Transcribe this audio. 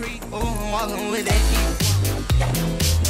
foot creep, oh, I'm walking with that heat.